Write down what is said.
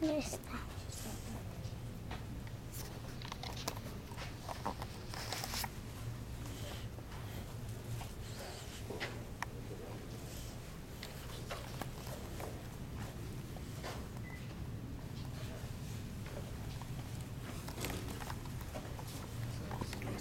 Where's?